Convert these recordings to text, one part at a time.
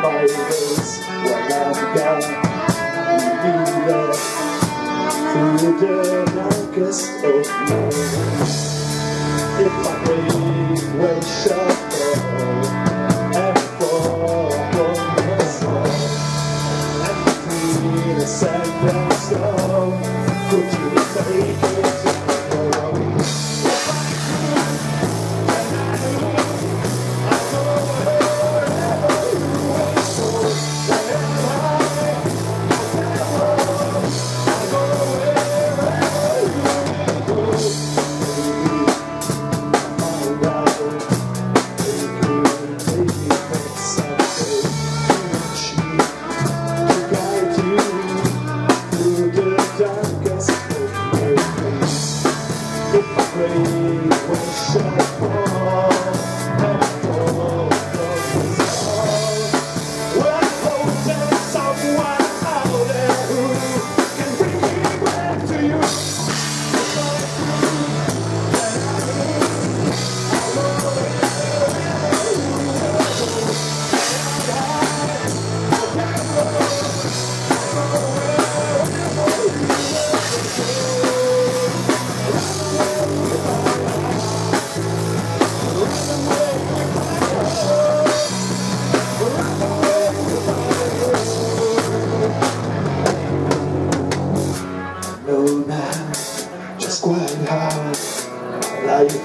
place. When I'm gone Leave me Through the darkest of If my brain will shut San Francisco, could you take it? Bye.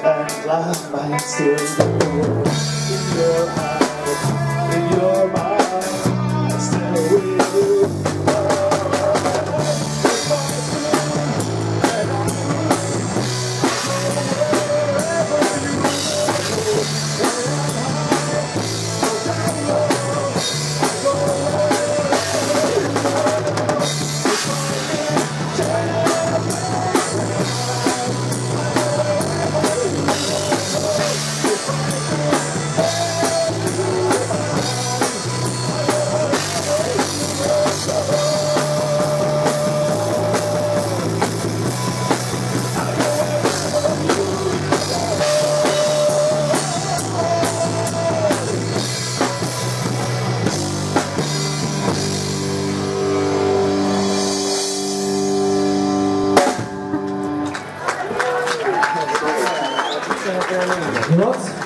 vai lá, mas What?